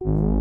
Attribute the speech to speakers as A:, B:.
A: you.